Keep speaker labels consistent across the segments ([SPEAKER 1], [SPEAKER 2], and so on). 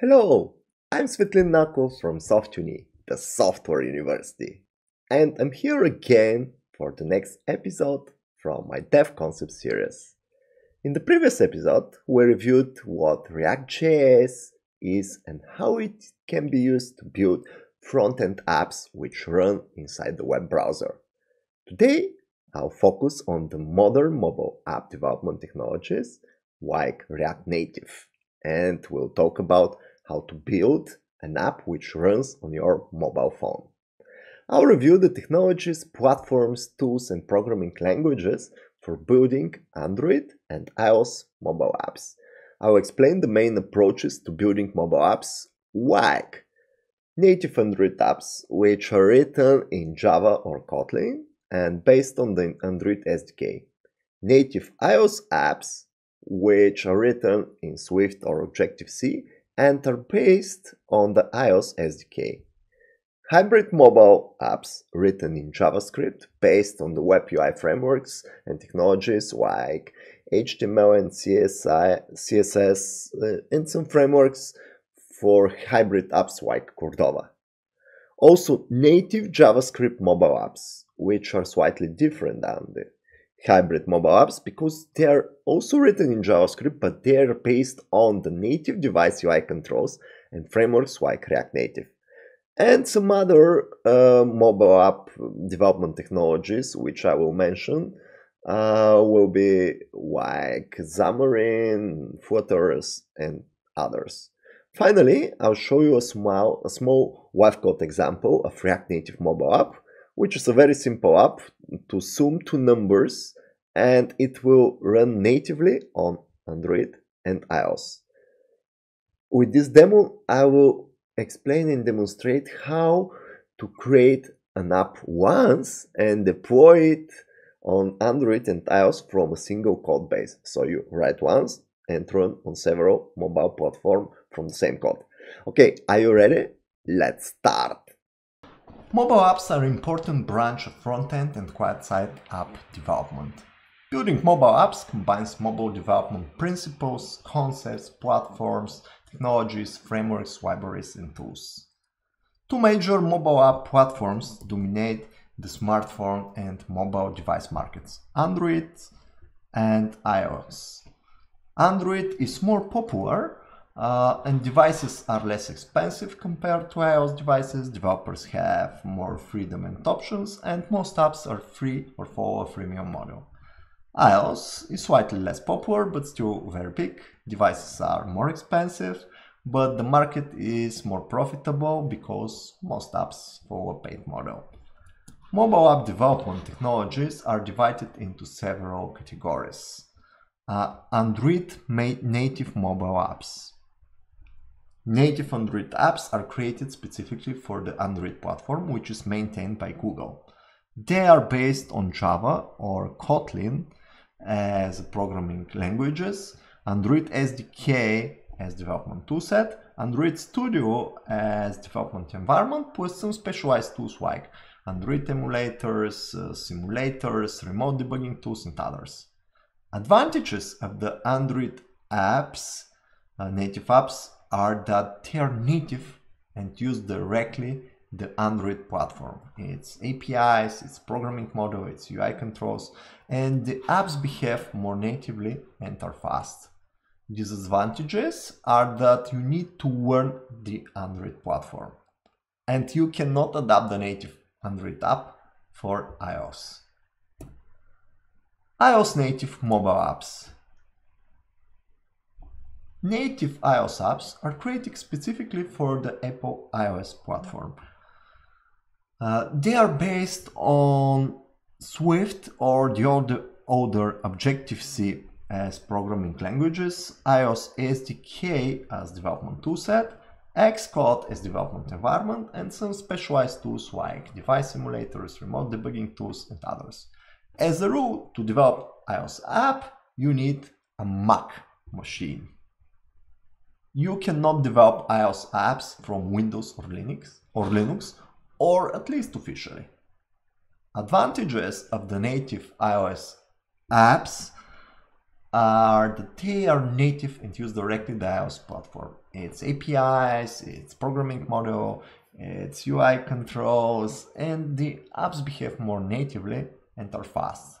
[SPEAKER 1] Hello, I'm Svetlin Nakov from SoftUni, the software university, and I'm here again for the next episode from my Dev Concept series. In the previous episode, we reviewed what React.js is and how it can be used to build front-end apps which run inside the web browser. Today, I'll focus on the modern mobile app development technologies like React Native, and we'll talk about how to build an app which runs on your mobile phone. I'll review the technologies, platforms, tools, and programming languages for building Android and iOS mobile apps. I'll explain the main approaches to building mobile apps like native Android apps, which are written in Java or Kotlin and based on the Android SDK, native iOS apps, which are written in Swift or Objective-C and are based on the iOS SDK. Hybrid mobile apps written in JavaScript based on the web UI frameworks and technologies like HTML and CSI, CSS uh, and some frameworks for hybrid apps like Cordova. Also, native JavaScript mobile apps, which are slightly different than the hybrid mobile apps because they are also written in JavaScript, but they are based on the native device UI controls and frameworks like React Native. And some other uh, mobile app development technologies, which I will mention, uh, will be like Xamarin, Flutters, and others. Finally, I'll show you a small, a small live code example of React Native mobile app which is a very simple app to zoom to numbers and it will run natively on Android and iOS. With this demo, I will explain and demonstrate how to create an app once and deploy it on Android and iOS from a single code base. So you write once and run on several mobile platforms from the same code. Okay, are you ready? Let's start.
[SPEAKER 2] Mobile apps are an important branch of front-end and client-side app development. Building mobile apps combines mobile development principles, concepts, platforms, technologies, frameworks, libraries, and tools. Two major mobile app platforms dominate the smartphone and mobile device markets, Android and iOS. Android is more popular uh, and devices are less expensive compared to iOS devices. Developers have more freedom and options, and most apps are free or follow a freemium model. iOS is slightly less popular but still very big. Devices are more expensive, but the market is more profitable because most apps follow a paid model. Mobile app development technologies are divided into several categories. Uh, Android native mobile apps. Native Android apps are created specifically for the Android platform, which is maintained by Google. They are based on Java or Kotlin as programming languages, Android SDK as development toolset, Android Studio as development environment, plus some specialized tools like Android emulators, uh, simulators, remote debugging tools, and others. Advantages of the Android apps, uh, native apps, are that they are native and use directly the Android platform. It's APIs, it's programming model, it's UI controls, and the apps behave more natively and are fast. Disadvantages are that you need to learn the Android platform and you cannot adapt the native Android app for iOS. iOS native mobile apps. Native iOS apps are created specifically for the Apple iOS platform. Uh, they are based on Swift or the other, other Objective-C as programming languages, iOS SDK as development toolset, Xcode as development environment, and some specialized tools like device simulators, remote debugging tools, and others. As a rule, to develop iOS app, you need a Mac machine you cannot develop iOS apps from Windows or Linux or Linux, or at least officially. Advantages of the native iOS apps are that they are native and use directly the iOS platform. It's APIs, it's programming model, it's UI controls, and the apps behave more natively and are fast.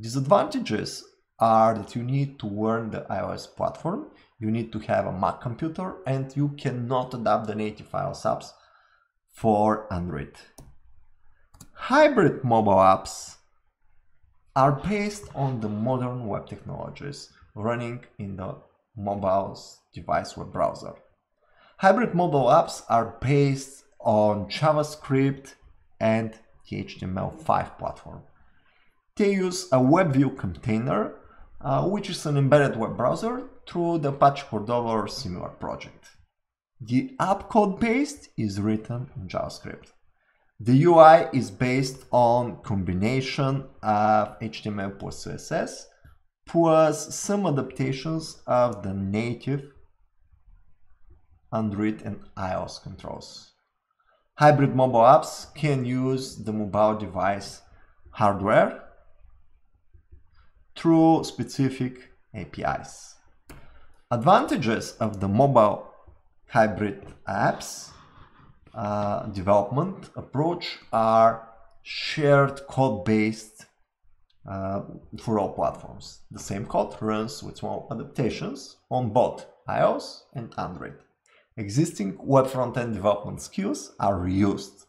[SPEAKER 2] Disadvantages are that you need to learn the iOS platform, you need to have a Mac computer, and you cannot adapt the native iOS apps for Android. Hybrid mobile apps are based on the modern web technologies running in the mobile device web browser. Hybrid mobile apps are based on JavaScript and the HTML5 platform. They use a WebView container, uh, which is an embedded web browser through the Apache Cordova or similar project. The app code base is written in JavaScript. The UI is based on combination of HTML plus CSS plus some adaptations of the native Android and iOS controls. Hybrid mobile apps can use the mobile device hardware through specific APIs. Advantages of the mobile hybrid apps uh, development approach are shared code based uh, for all platforms. The same code runs with small adaptations on both iOS and Android. Existing web front-end development skills are reused.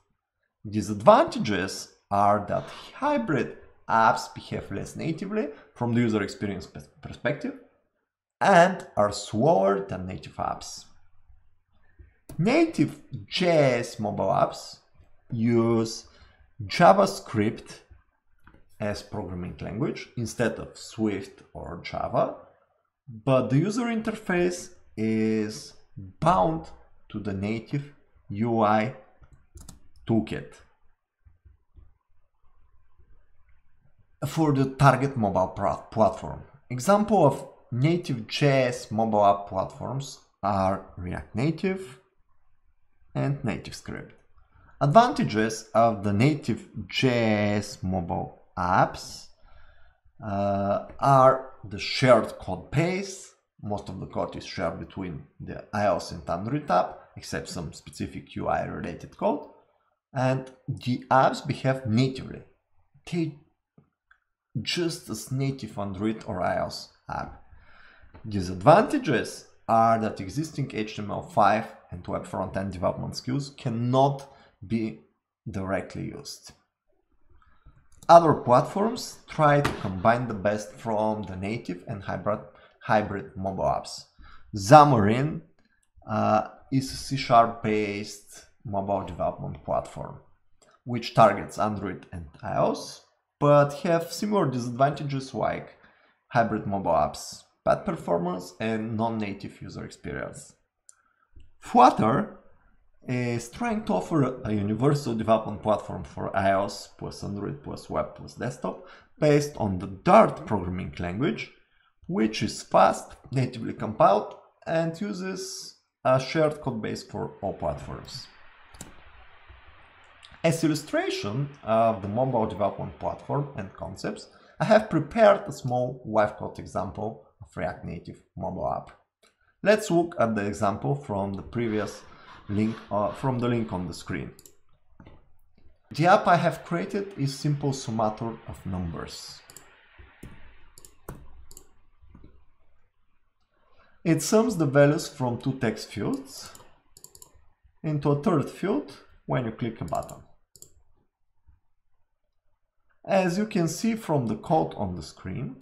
[SPEAKER 2] Disadvantages are that hybrid apps behave less natively from the user experience perspective and are slower than native apps. Native JS mobile apps use JavaScript as programming language instead of Swift or Java, but the user interface is bound to the native UI toolkit. For the target mobile platform, example of native JS mobile app platforms are React Native, and NativeScript. Advantages of the native JS mobile apps uh, are the shared code base. Most of the code is shared between the iOS and Android app, except some specific UI related code. And the apps behave natively. They just as native Android or iOS app. Disadvantages are that existing HTML5 and web front-end development skills cannot be directly used. Other platforms try to combine the best from the native and hybrid, hybrid mobile apps. Xamarin uh, is a C-sharp based mobile development platform, which targets Android and iOS, but have similar disadvantages like hybrid mobile apps bad performance and non-native user experience. Flutter is trying to offer a universal development platform for iOS plus Android plus web plus desktop based on the Dart programming language, which is fast, natively compiled, and uses a shared code base for all platforms. As illustration of the mobile development platform and concepts, I have prepared a small live code example of React Native mobile app. Let's look at the example from the previous link, uh, from the link on the screen. The app I have created is simple summator of numbers. It sums the values from two text fields into a third field when you click a button. As you can see from the code on the screen,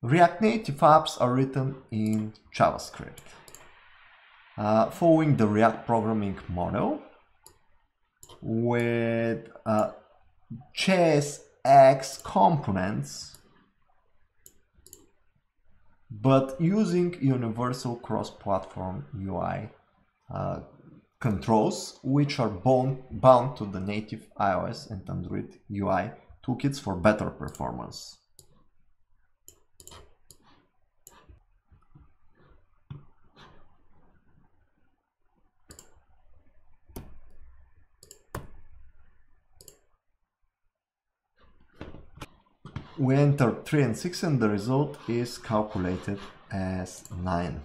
[SPEAKER 2] React Native apps are written in JavaScript. Uh, following the React programming model with uh, JSX components, but using universal cross-platform UI uh, controls, which are bound, bound to the native iOS and Android UI toolkits for better performance. we enter 3 and 6 and the result is calculated as 9.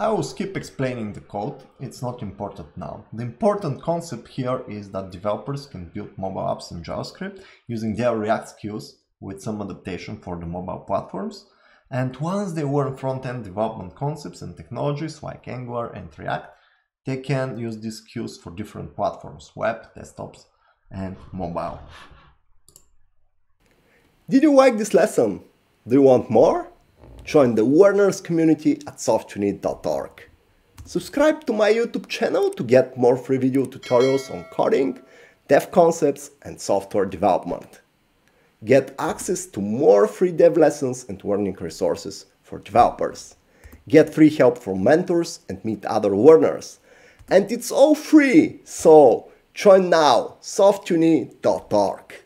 [SPEAKER 2] I will skip explaining the code, it's not important now. The important concept here is that developers can build mobile apps in JavaScript using their React skills with some adaptation for the mobile platforms. And once they learn front-end development concepts and technologies like Angular and React, they can use these skills for different platforms, web, desktops, and mobile.
[SPEAKER 1] Did you like this lesson? Do you want more? Join the learners community at softuni.org. Subscribe to my YouTube channel to get more free video tutorials on coding, dev concepts, and software development. Get access to more free dev lessons and learning resources for developers. Get free help from mentors and meet other learners. And it's all free, so join now, softuni.org.